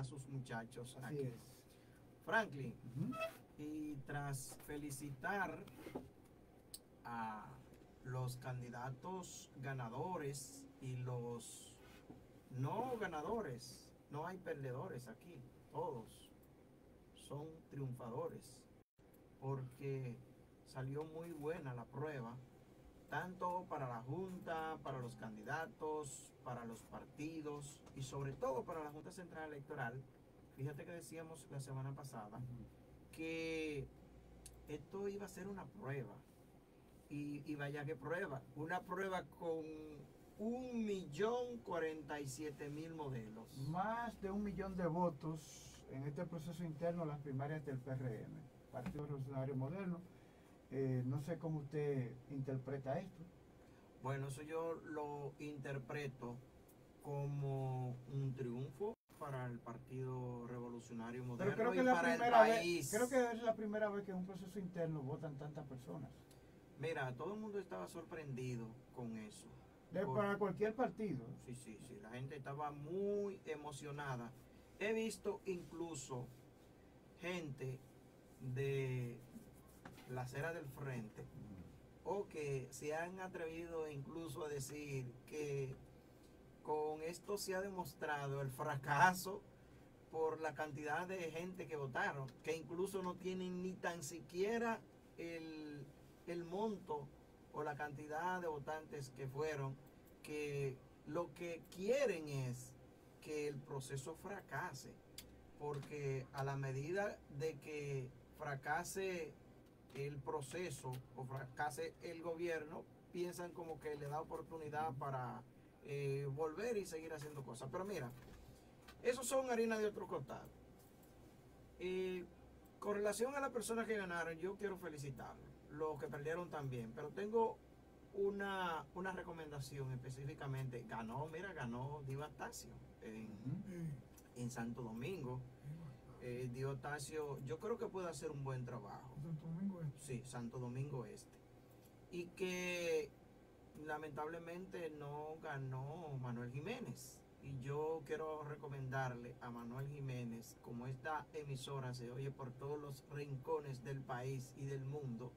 a sus muchachos Así aquí. es. Franklin, y tras felicitar a los candidatos ganadores y los no ganadores, no hay perdedores aquí, todos son triunfadores, porque salió muy buena la prueba, tanto para la Junta, para los candidatos, para los partidos y sobre todo para la Junta Central Electoral. Fíjate que decíamos la semana pasada que esto iba a ser una prueba. Y, y vaya que prueba. Una prueba con un millón cuarenta y siete mil modelos. Más de un millón de votos en este proceso interno, las primarias del PRM, Partido Revolucionario Moderno. Eh, no sé cómo usted interpreta esto. Bueno, eso yo lo interpreto como un triunfo para el Partido Revolucionario Pero Moderno creo que, y la para el vez, país. creo que es la primera vez que en un proceso interno votan tantas personas. Mira, todo el mundo estaba sorprendido con eso. De- Por- para cualquier partido. Sí, sí, sí, la gente estaba muy emocionada. He visto incluso gente de la acera del frente o que se han atrevido incluso a decir que con esto se ha demostrado el fracaso por la cantidad de gente que votaron, que incluso no tienen ni tan siquiera el, el monto o la cantidad de votantes que fueron, que lo que quieren es que el proceso fracase, porque a la medida de que fracase el proceso o fracase el gobierno, piensan como que le da oportunidad para eh, volver y seguir haciendo cosas. Pero mira, esos son harina de otro costal. Eh, con relación a las personas que ganaron, yo quiero felicitarlos. Los que perdieron también. Pero tengo una, una recomendación específicamente. Ganó, mira, ganó Divastacio en, Ujú. en Santo Domingo. Eh, Diotasio, yo creo que puede hacer un buen trabajo. Santo Domingo Este. Sí, Santo Domingo Este. Y que lamentablemente no ganó Manuel Jiménez. Y yo quiero recomendarle a Manuel Jiménez, como esta emisora se oye por todos los rincones del país y del mundo,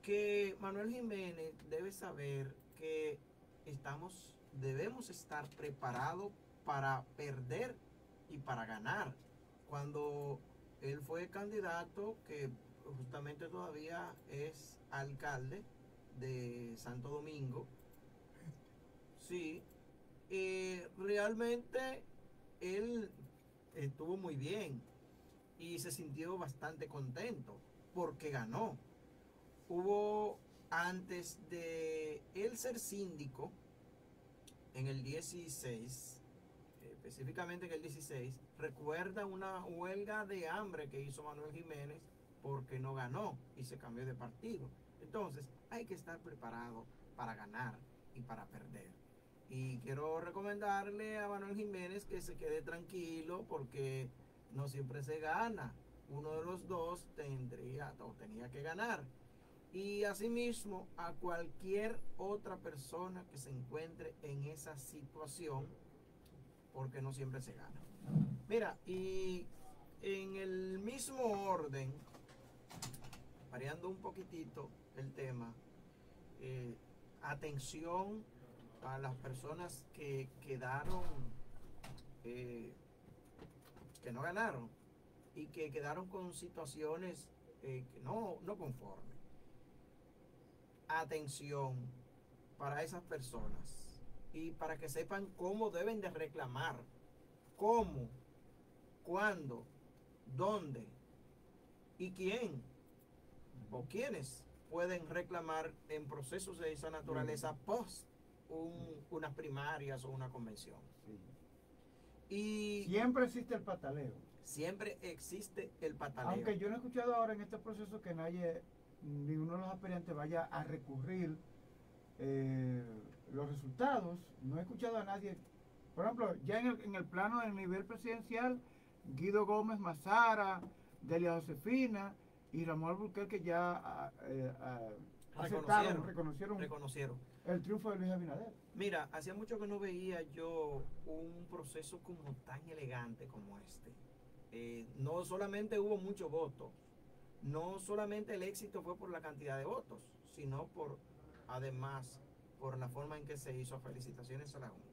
que Manuel Jiménez debe saber que estamos, debemos estar preparados para perder y para ganar. Cuando él fue candidato, que justamente todavía es alcalde de Santo Domingo, sí, realmente él estuvo muy bien y se sintió bastante contento porque ganó. Hubo antes de él ser síndico en el 16, específicamente en el 16, recuerda una huelga de hambre que hizo Manuel Jiménez porque no ganó y se cambió de partido. Entonces, hay que estar preparado para ganar y para perder. Y quiero recomendarle a Manuel Jiménez que se quede tranquilo porque no siempre se gana. Uno de los dos tendría o tenía que ganar. Y asimismo a cualquier otra persona que se encuentre en esa situación, porque no siempre se gana. Mira, y en el mismo orden, variando un poquitito el tema, eh, atención a las personas que quedaron, eh, que no ganaron y que quedaron con situaciones eh, no, no conformes. Atención para esas personas y para que sepan cómo deben de reclamar, cómo, cuándo, dónde y quién o quiénes pueden reclamar en procesos de esa naturaleza post un- unas primarias o una convención. Sí. Y Siempre existe el pataleo. siempre existe el pataleo. Aunque yo no he escuchado ahora en este proceso que nadie, ninguno de los aspirantes vaya a recurrir eh, los resultados. No he escuchado a nadie. Por ejemplo, ya en el, en el plano del nivel presidencial, Guido Gómez Mazara, Delia Josefina y Ramón Alburquerque ya ah, eh, ah, aceptaron, reconocieron. reconocieron. el triunfo de Luis Abinader. Mira, hacía mucho que no veía yo un proceso como tan elegante como este. Eh, no solamente hubo muchos votos, no solamente el éxito fue por la cantidad de votos, sino por, además por la forma en que se hizo. Felicitaciones a la junta.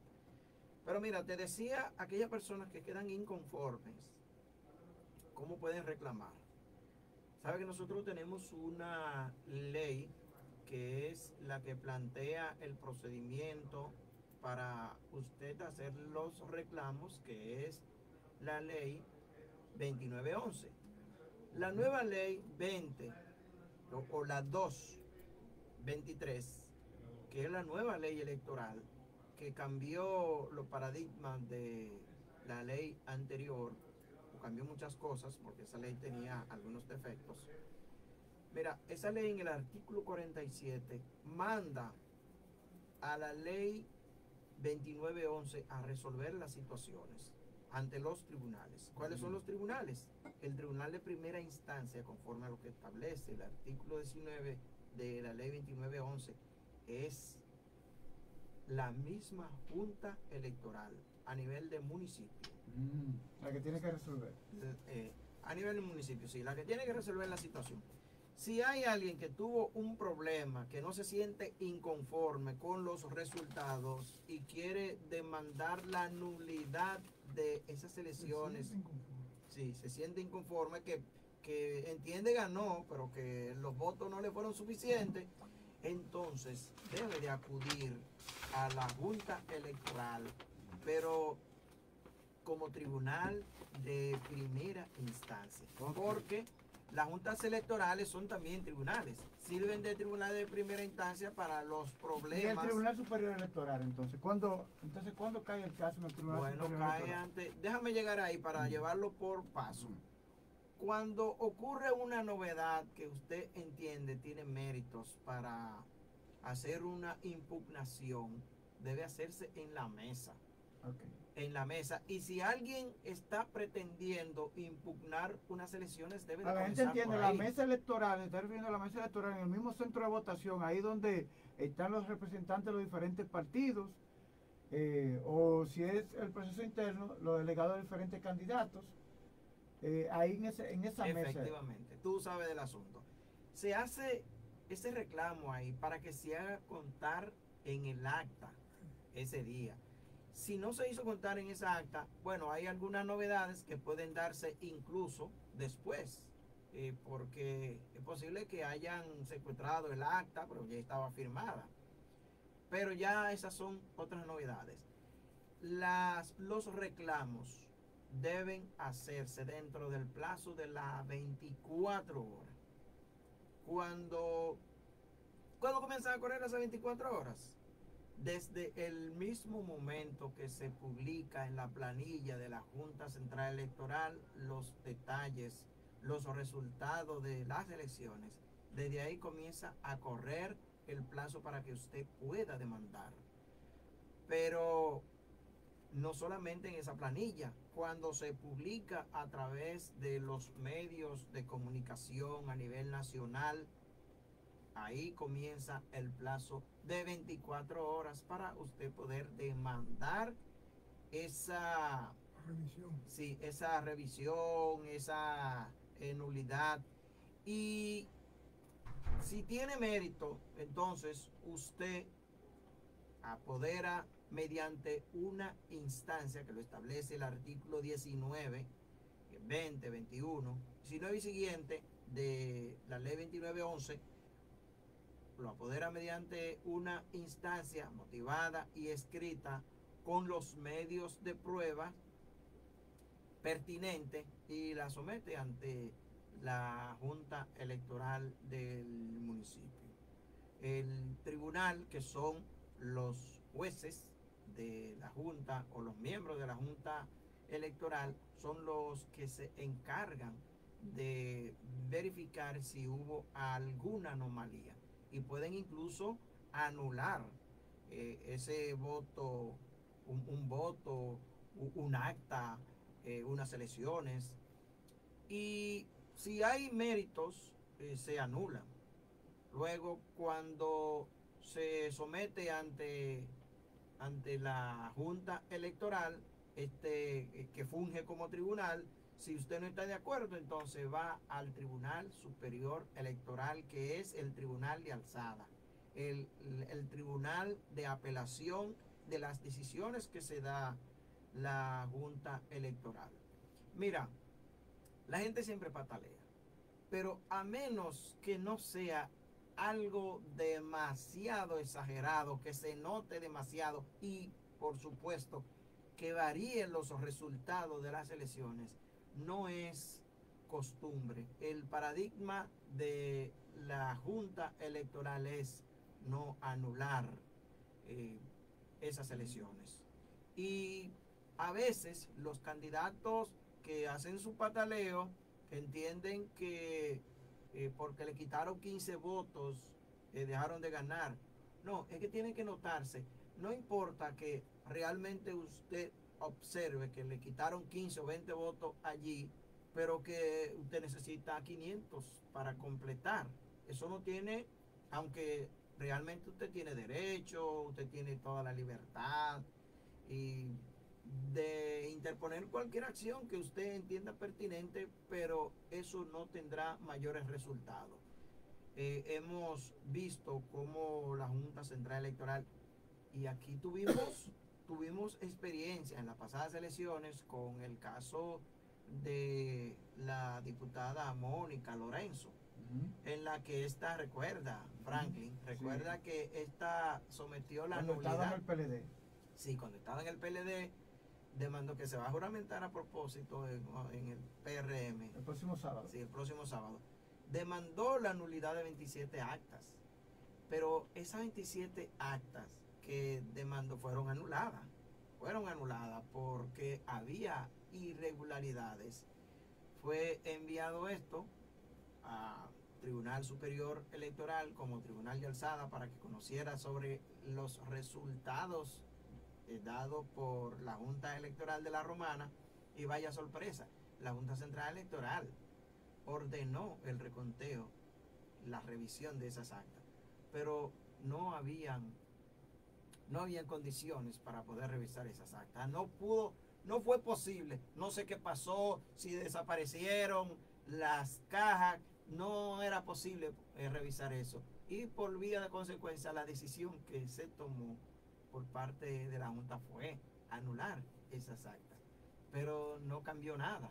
Pero mira, te decía, aquellas personas que quedan inconformes, ¿cómo pueden reclamar? Sabe que nosotros tenemos una ley que es la que plantea el procedimiento para usted hacer los reclamos, que es la ley 2911. La nueva ley 20, o la 2, 23, que es la nueva ley electoral que cambió los paradigmas de la ley anterior, o cambió muchas cosas porque esa ley tenía algunos defectos. Mira, esa ley en el artículo 47 manda a la ley 2911 a resolver las situaciones ante los tribunales. ¿Cuáles son los tribunales? El tribunal de primera instancia, conforme a lo que establece el artículo 19 de la ley 2911, es la misma junta electoral a nivel de municipio. Mm, la que tiene que resolver. Eh, a nivel de municipio, sí, la que tiene que resolver la situación. Si hay alguien que tuvo un problema, que no se siente inconforme con los resultados y quiere demandar la nulidad de esas elecciones, sí, se siente inconforme, que, que entiende ganó, pero que los votos no le fueron suficientes, entonces debe de acudir a la Junta Electoral, pero como tribunal de primera instancia, porque las juntas electorales son también tribunales, sirven de tribunal de primera instancia para los Y el problemas. Tribunal Superior Electoral, entonces, ¿cuándo, entonces, ¿cuándo cae el caso en el Tribunal Bueno, Superior cae Electoral? antes. Déjame llegar ahí para llevarlo por paso. Cuando ocurre una novedad que usted entiende tiene méritos para hacer una impugnación, debe hacerse en la mesa. En la mesa. Y si alguien está pretendiendo impugnar unas elecciones, debe de la gente entiende, la mesa electoral, estar viendo la mesa electoral en el mismo centro de votación, ahí donde están los representantes de los diferentes partidos, eh, o si es el proceso interno, los delegados de diferentes candidatos, eh, ahí en, ese, en esa mesa. Efectivamente, tú sabes del asunto. Se hace ese reclamo ahí para que se haga contar en el acta ese día. Si no se hizo contar en esa acta, bueno, hay algunas novedades que pueden darse incluso después, eh, porque es posible que hayan secuestrado el acta, pero ya estaba firmada. Pero ya esas son otras novedades. Las, los reclamos deben hacerse dentro del plazo de las 24 horas. Cuando, ¿Cuándo comienzan a correr esas 24 horas? Desde el mismo momento que se publica en la planilla de la Junta Central Electoral los detalles, los resultados de las elecciones, desde ahí comienza a correr el plazo para que usted pueda demandar. Pero no solamente en esa planilla, cuando se publica a través de los medios de comunicación a nivel nacional, ahí comienza el plazo de 24 horas para usted poder demandar esa, Revisión. sí, esa revisión, esa eh, nulidad. Y si tiene mérito, entonces usted apodera mediante una instancia que lo establece el artículo 19, 20, 21, 19 y siguiente de la ley 2911, lo apodera mediante una instancia motivada y escrita con los medios de prueba pertinentes y la somete ante la Junta Electoral del municipio. El tribunal, que son los jueces de la Junta o los miembros de la Junta Electoral, son los que se encargan de verificar si hubo alguna anomalía y pueden incluso anular eh, ese voto, un, un voto, un acta, eh, unas elecciones. Y si hay méritos, eh, se anulan. Luego, cuando se somete ante, ante la Junta Electoral, este, eh, que funge como tribunal. Si usted no está de acuerdo, entonces va al Tribunal Superior Electoral, que es el Tribunal de Alzada, el, el Tribunal de Apelación de las decisiones que se da la Junta Electoral. Mira, la gente siempre patalea, pero a menos que no sea algo demasiado exagerado, que se note demasiado y, por supuesto, que varíen los resultados de las elecciones, no es costumbre. El paradigma de la Junta Electoral es no anular eh, esas elecciones. Y a veces los candidatos que hacen su pataleo entienden que eh, porque le quitaron 15 votos eh, dejaron de ganar. No, es que tiene que notarse, no importa que realmente usted observe que le quitaron 15 o 20 votos allí, pero que usted necesita 500 para completar. Eso no tiene, aunque realmente usted tiene derecho, usted tiene toda la libertad y de interponer cualquier acción que usted entienda pertinente, pero eso no tendrá mayores resultados. Eh, hemos visto cómo la Junta Central Electoral, y aquí tuvimos, tuvimos experiencia en las pasadas elecciones con el caso de la diputada Mónica Lorenzo, en la que esta, recuerda, Franklin, recuerda que esta sometió la cuando Estaba en el PLD. Sí, cuando estaba en el PLD, demandó que se va a juramentar a propósito en, el PRM. El próximo sábado. Sí, el próximo sábado. Demandó la nulidad de 27 actas. Pero esas 27 actas que demandó fueron anuladas. Fueron anuladas porque había irregularidades. Fue enviado esto a Tribunal Superior Electoral como Tribunal de Alzada para que conociera sobre los resultados eh, dados por la Junta Electoral de la Romana y vaya sorpresa, la Junta Central Electoral ordenó el reconteo, la revisión de esas actas, pero no habían no habían condiciones para poder revisar esas actas. No pudo, no fue posible. No sé qué pasó, si desaparecieron las cajas, no era posible eh, revisar eso. Y por vía de consecuencia, la decisión que se tomó por parte de la Junta fue anular esas actas. Pero no cambió nada.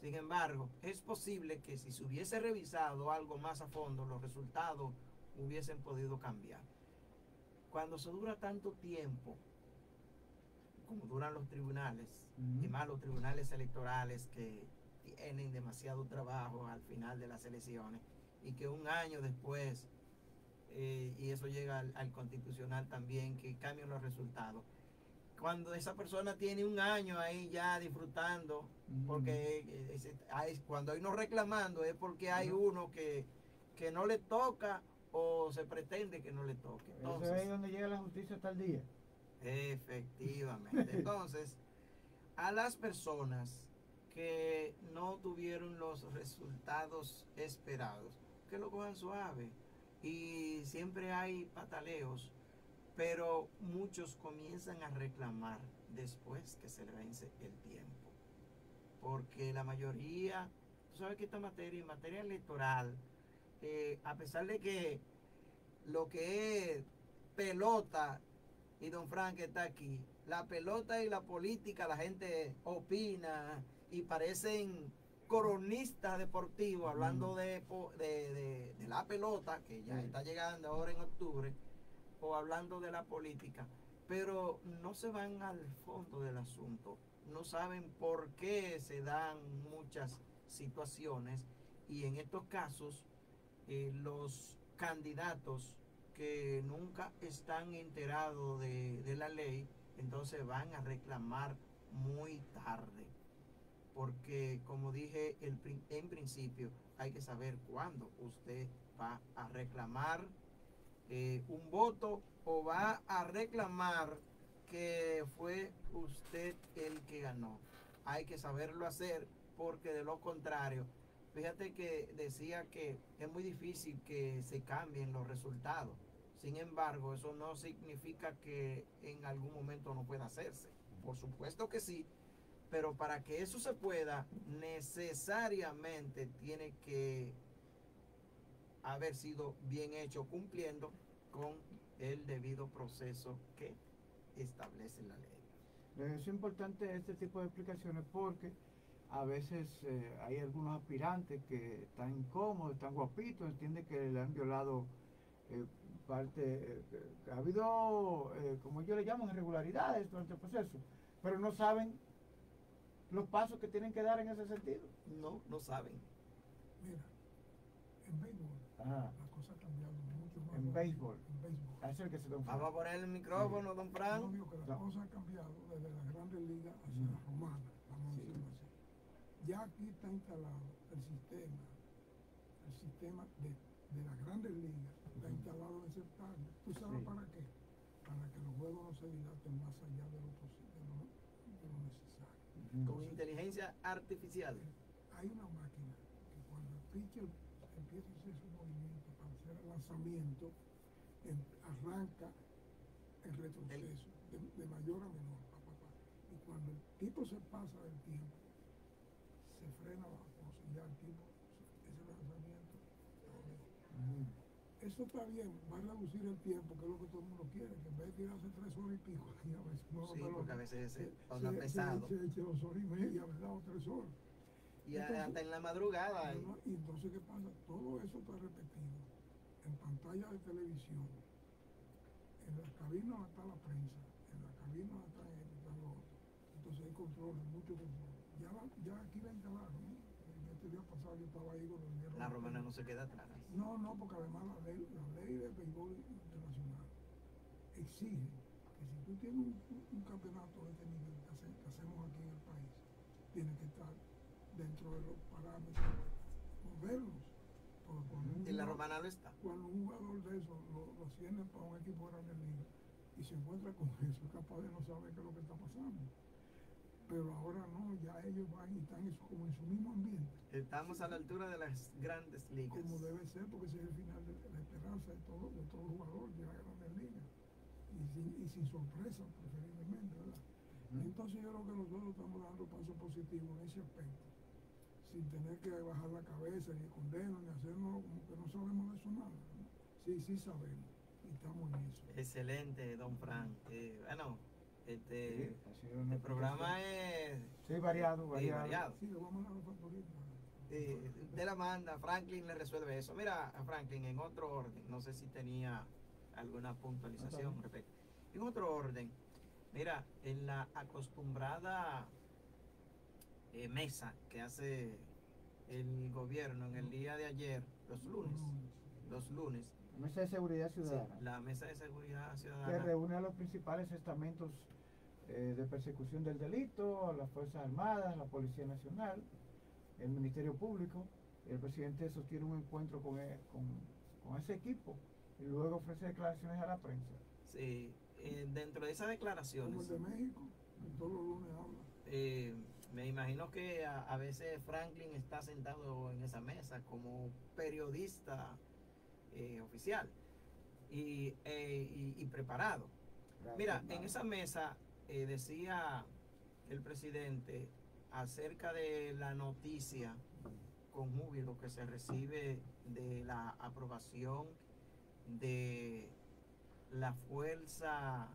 Sin embargo, es posible que si se hubiese revisado algo más a fondo, los resultados hubiesen podido cambiar. Cuando se dura tanto tiempo, como duran los tribunales, y más los tribunales electorales que tienen demasiado trabajo al final de las elecciones y que un año después, eh, y eso llega al, constitucional también, que cambian los resultados. Cuando esa persona tiene un año ahí ya disfrutando, porque hay, cuando hay uno reclamando es porque hay uno que, que no le toca o se pretende que no le toque. Entonces, es ahí donde llega la justicia hasta el día. Efectivamente. Entonces, a las personas que no tuvieron los resultados esperados, que lo cojan suave. Y siempre hay pataleos, pero muchos comienzan a reclamar después que se le vence el tiempo. Porque la mayoría, tú sabes que esta materia, en materia electoral, eh, a pesar de que lo que es pelota, y don Frank está aquí, la pelota y la política, la gente opina, y parecen coronistas deportivos hablando de, de, la pelota, que ya está llegando ahora en octubre, o hablando de la política, pero no se van al fondo del asunto, no saben por qué se dan muchas situaciones. Y en estos casos eh, los candidatos que nunca están enterados de, de la ley, entonces van a reclamar muy tarde porque como dije en principio, hay que saber cuándo usted va a reclamar eh, un voto o va a reclamar que fue usted el que ganó. Hay que saberlo hacer porque de lo contrario, fíjate que decía que es muy difícil que se cambien los resultados. Sin embargo, eso no significa que en algún momento no pueda hacerse. Por supuesto que sí, pero para que eso se pueda, necesariamente tiene que haber sido bien hecho cumpliendo con el debido proceso que establece la ley. Es importante este tipo de explicaciones porque a veces eh, hay algunos aspirantes que están incómodos, están guapitos, entienden que le han violado eh, parte, eh, ha habido, eh, como yo le llamo, irregularidades durante el proceso, pero no saben los pasos que tienen que dar en ese sentido. No, no saben. Mira, en béisbol Ajá. la cosa ha cambiado mucho más. En béisbol. En béisbol. Vamos a poner el micrófono, don Yo Fran. digo que la No. cosa ha cambiado desde las grandes ligas hacia Mm. las romanas, vamos a Sí. decirlo así. Ya aquí está instalado el sistema, el sistema de, de las grandes ligas, está instalado en ese estadio. ¿Tú sabes Sí. para qué? Para que los juegos no se dilaten más allá de lo, posi- de lo, de lo necesario. Ujú. Con inteligencia artificial. Hay una máquina que cuando el pitcher empieza a hacer su movimiento para hacer el lanzamiento, arranca el retroceso de, de mayor a menor. pa, pa, pa. Y cuando el tipo se pasa del tiempo, se frena la cosa y ya el tipo, ese lanzamiento. Ujú. Eso está bien, va a reducir el tiempo, que es lo que todo el mundo quiere, que en vez de tirarse tres horas y pico, y a veces no, Sí, porque a veces se- se se- pesado. Se, eche dos horas y media, ¿verdad? O tres horas. Y hasta en la madrugada. Y entonces, ¿qué pasa? Todo eso está repetido en pantalla de televisión, en la cabina donde está la prensa, en la cabina donde están ellos, están los otros. Entonces hay controles, mucho control. Ya, ya aquí la instalaron, ¿no? En este día pasado yo estaba ahí cuando vinieron. La los- romana no se queda atrás. No, no, porque además la ley, la ley de béisbol internacional exige que si tú tienes un, un- un campeonato de este nivel que, hace- que hacemos aquí en el país, tiene que estar dentro de los parámetros modernos. Porque Y la romana lo está. cuando un jugador de eso lo, lo para un equipo de Grandes Ligas y se encuentra con eso, es capaz de no saber qué es lo que está pasando. Pero ahora no, ya ellos van y están como en su mismo ambiente, Estamos a la altura de las grandes ligas. como debe ser, porque ese es el final de la esperanza de todo, de todo jugador, llegar a Grandes Ligas. Y sin, y sin sorpresa, preferiblemente, ¿verdad? Entonces yo creo que nosotros estamos dando pasos positivos en ese aspecto, sin tener que bajar la cabeza, ni escondernos, ni hacernos como que no sabemos de eso nada. ¿no? Sí, sí sabemos, y estamos en eso. Excelente, don Fran. Eh, bueno, este, Sí, el programa es Sí, variado, variado. variado. Sí, le vamos a dar los favoritos. Eh, usted la manda, Franklin le resuelve eso. Mira, Franklin, en otro orden, no sé si tenía alguna puntualización bien. respecto. En otro orden, mira, en la acostumbrada eh, mesa que hace el gobierno en el día de ayer, los lunes, los lunes, Mesa de Seguridad sí, Ciudadana, la mesa de seguridad que ciudadana reúne a los principales estamentos eh, de persecución del delito, las Fuerzas Armadas, la Policía Nacional, el Ministerio Público. El presidente sostiene un encuentro con, e- con, con ese equipo y luego ofrece declaraciones a la prensa. Sí, eh, dentro de esas Como declaraciones, el de México, que todos los lunes habla. eh, me imagino que a, a veces Franklin está sentado en esa mesa como periodista eh, oficial y, eh, y- y preparado. Mira, en esa mesa eh, decía el presidente acerca de la noticia con júbilo que se recibe de la aprobación de la fuerza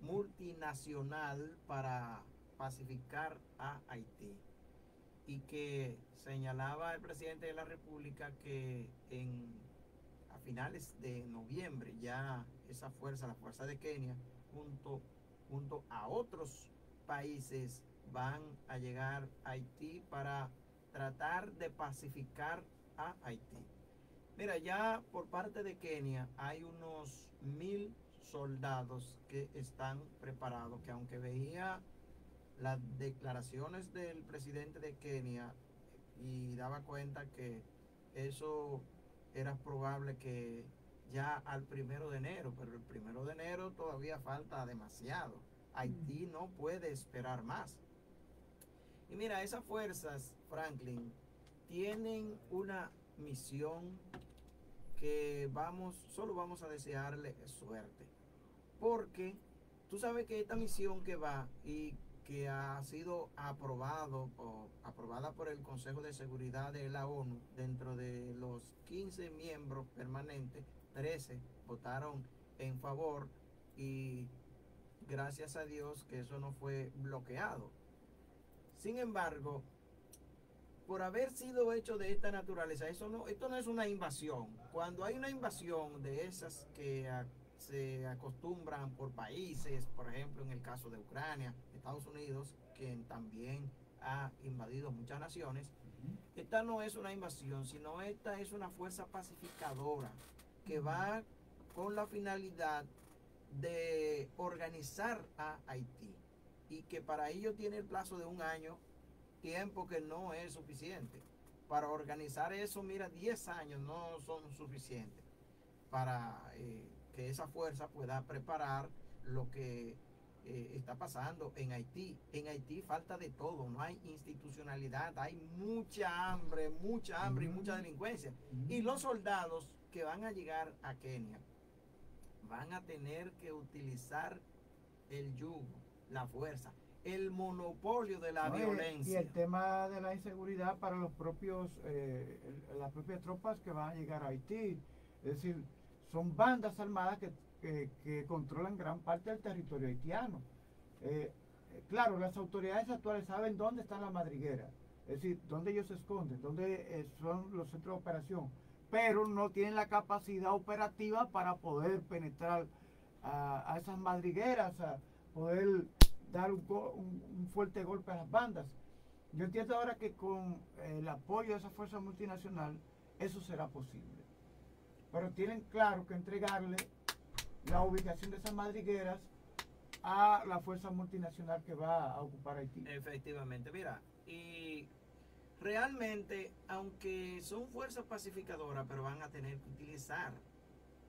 multinacional para pacificar a Haití y que señalaba el presidente de la República que en finales de noviembre ya esa fuerza, la fuerza de Kenia, junto, junto a otros países van a llegar a Haití para tratar de pacificar a Haití. Mira, ya por parte de Kenia hay unos mil soldados que están preparados, que aunque veía las declaraciones del presidente de Kenia y daba cuenta que eso era probable que ya al primero de enero, pero el primero de enero todavía falta demasiado. Haití no puede esperar más. Y mira, esas fuerzas, Franklin, tienen una misión que vamos, solo vamos a desearle suerte. Porque tú sabes que esta misión que va y que ha sido aprobado o aprobada por el Consejo de Seguridad de la ONU, dentro de los 15 miembros permanentes, 13 votaron en favor y gracias a Dios que eso no fue bloqueado. Sin embargo, por haber sido hecho de esta naturaleza, eso no, esto no es una invasión. Cuando hay una invasión de esas que se acostumbran por países, por ejemplo en el caso de Ucrania, Estados Unidos, que también ha invadido muchas naciones, esta no es una invasión, sino esta es una fuerza pacificadora que va con la finalidad de organizar a Haití y que para ello tiene el plazo de un año, tiempo que no es suficiente. Para organizar eso, mira, 10 años no son suficientes para eh, que esa fuerza pueda preparar lo que eh, está pasando en Haití. En Haití falta de todo, no hay institucionalidad, hay mucha hambre, mucha hambre y mucha delincuencia. Y los soldados que van a llegar a Kenia van a tener que utilizar el yugo, la fuerza, el monopolio de la No, violencia. Y el tema de la inseguridad para los propios, eh, las propias tropas que van a llegar a Haití. Es decir, son bandas armadas que, que- controlan gran parte del territorio haitiano. Eh, claro, las autoridades actuales saben dónde están las madrigueras, es decir, dónde ellos se esconden, dónde eh, son los centros de operación, pero no tienen la capacidad operativa para poder penetrar a, a esas madrigueras, a poder dar un- un fuerte golpe a las bandas. Yo entiendo ahora que con el apoyo de esa fuerza multinacional eso será posible. Pero tienen claro que entregarle la ubicación de esas madrigueras a la fuerza multinacional que va a ocupar Haití. Efectivamente, mira, y realmente, aunque son fuerzas pacificadoras, pero van a tener que utilizar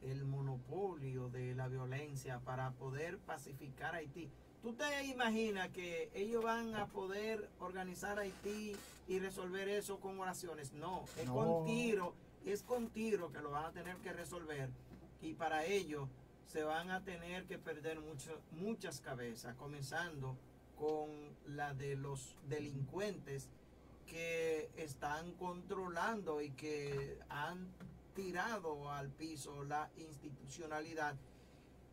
el monopolio de la violencia para poder pacificar Haití. ¿Tú te imaginas que ellos van a poder organizar Haití y resolver eso con oraciones? No, es No. con tiro, es con tiro que lo van a tener que resolver y para ello se van a tener que perder mucho- muchas cabezas, comenzando con la de los delincuentes que están controlando y que han tirado al piso la institucionalidad.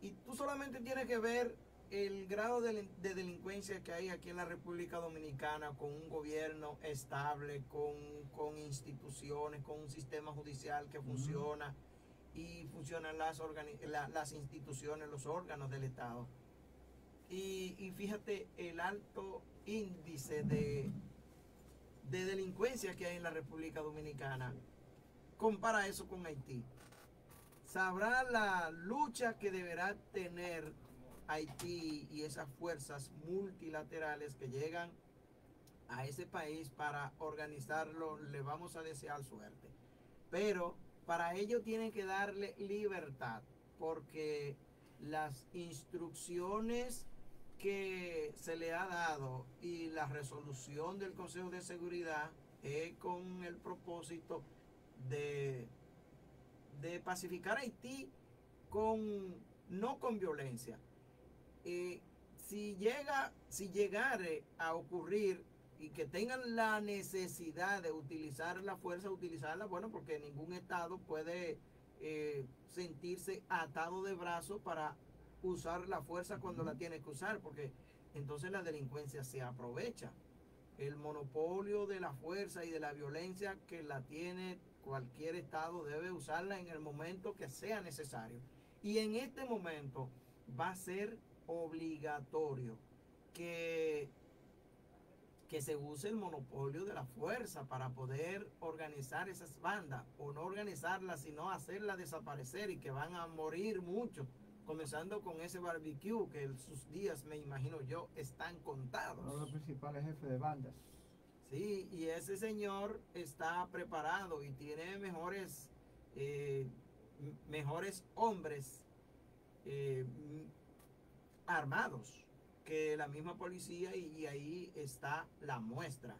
Y tú solamente tienes que ver el grado de, de delincuencia que hay aquí en la República Dominicana con un gobierno estable, con, con instituciones, con un sistema judicial que funciona y funcionan las, la- las instituciones, los órganos del Estado. Y, y fíjate el alto índice de, de delincuencia que hay en la República Dominicana. Compara eso con Haití. Sabrá la lucha que deberá tener Haití y esas fuerzas multilaterales que llegan a ese país para organizarlo. Le vamos a desear suerte. Pero para ello tienen que darle libertad, porque las instrucciones que se le ha dado y la resolución del Consejo de Seguridad es con el propósito de, de pacificar Haití con no con violencia. Eh, si llega, si llegare a ocurrir y que tengan la necesidad de utilizar la fuerza, utilizarla, bueno, porque ningún Estado puede eh, sentirse atado de brazos para usar la fuerza cuando la tiene que usar, porque entonces la delincuencia se aprovecha. El monopolio de la fuerza y de la violencia que la tiene cualquier Estado debe usarla en el momento que sea necesario. Y en este momento va a ser obligatorio que que se use el monopolio de la fuerza para poder organizar esas bandas, o no organizarlas, sino hacerlas desaparecer y que van a morir muchos, comenzando con ese barbecue que sus días, me imagino yo, están Uno de los contados. principales jefes de bandas. Sí, y ese señor está preparado y tiene mejores, eh, mejores hombres eh, armados que la misma policía y, ahí está la muestra.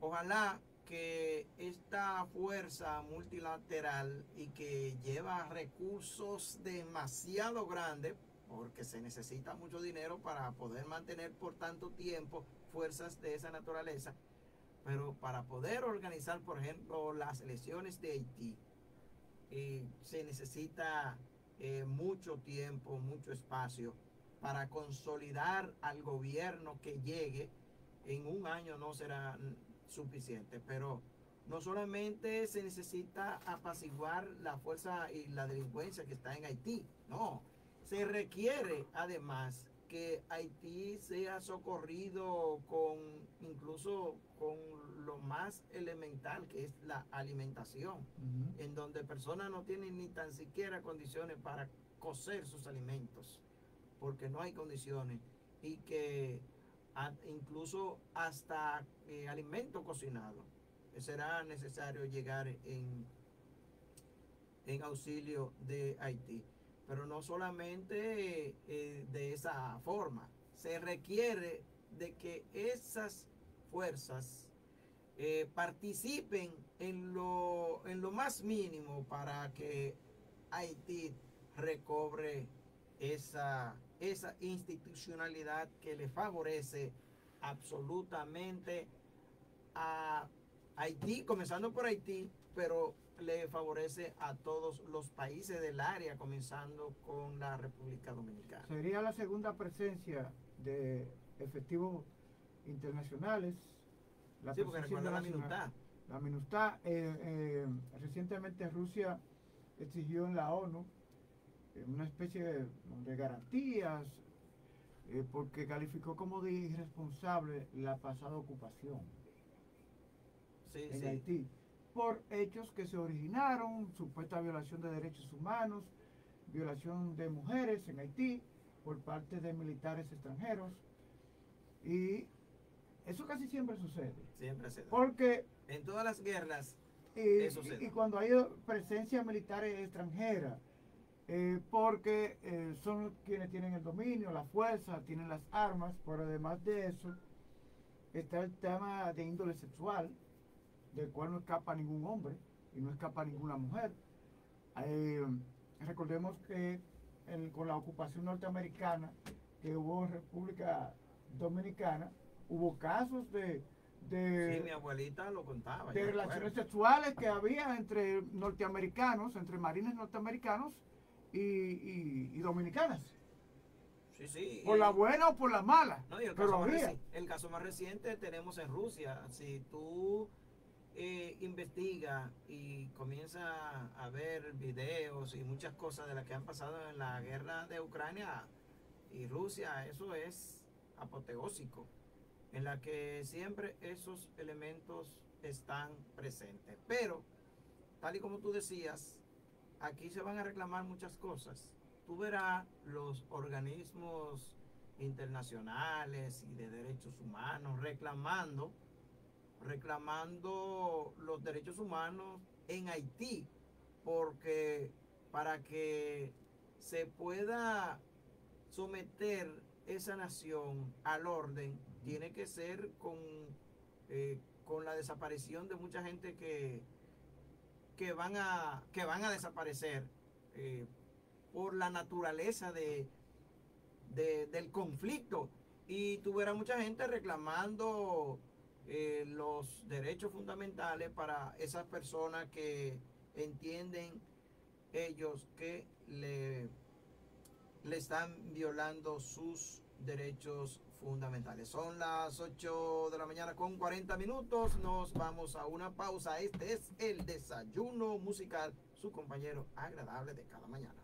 Ojalá que esta fuerza multilateral y que lleva recursos demasiado grandes, porque se necesita mucho dinero para poder mantener por tanto tiempo fuerzas de esa naturaleza, pero para poder organizar, por ejemplo, las elecciones de Haití, eh, se necesita eh, mucho tiempo, mucho espacio para consolidar al gobierno que llegue. En un año no será suficiente, pero no solamente se necesita apaciguar la fuerza y la delincuencia que está en Haití, no, se requiere además que Haití sea socorrido con incluso con lo más elemental que es la alimentación, en donde personas no tienen ni tan siquiera condiciones para cocer sus alimentos, porque no hay condiciones y que incluso hasta eh, alimento cocinado será necesario llegar en, en auxilio de Haití pero no solamente eh, de esa forma. Se requiere de que esas fuerzas eh, participen en lo, en lo más mínimo para que Haití recobre esa, esa institucionalidad que le favorece absolutamente a Haití, comenzando por Haití, pero le favorece a todos los países del área, comenzando con la República Dominicana. Sería la segunda presencia de efectivos internacionales. La sí, porque recuerda la MINUSTAH. La MINUSTAH, eh, eh, recientemente Rusia exigió en la ONU una especie de, garantías porque calificó como de irresponsable la pasada ocupación sí, en sí. Haití por hechos que se originaron, supuesta violación de derechos humanos, violación de mujeres en Haití por parte de militares extranjeros. Y eso casi siempre sucede. Siempre se Porque... En todas las guerras. Y, y cuando hay presencia militar extranjera, eh, porque eh, son quienes tienen el dominio, la fuerza, tienen las armas, pero además de eso está el tema de índole sexual, del cual no escapa ningún hombre y no escapa ninguna mujer. Eh, recordemos que con la ocupación norteamericana que hubo en República Dominicana, hubo casos de, de, sí, mi abuelita lo contaba, de relaciones sexuales que había entre norteamericanos, entre marines norteamericanos y, dominicanas. Sí, sí. Por la buena o por la mala. No, el, caso más el caso más reciente tenemos en Rusia. Si tú eh, investiga y comienza a ver videos y muchas cosas de las que han pasado en la guerra de Ucrania y Rusia, eso es apoteósico, en la que siempre esos elementos están presentes. Pero, tal y como tú decías, aquí se van a reclamar muchas cosas. Tú verás los organismos internacionales y de derechos humanos reclamando reclamando los derechos humanos en Haití, porque para que se pueda someter esa nación al orden, tiene que ser con, eh, con la desaparición de mucha gente que, que, van, a, que van a desaparecer eh, por la naturaleza de, del conflicto. Y tuviera mucha gente reclamando eh, los derechos fundamentales para esas personas que entienden ellos que le, le están violando sus derechos fundamentales. Son las 8 de la mañana con 40 minutos. Nos vamos a una pausa. Este es el desayuno musical, su compañero agradable de cada mañana.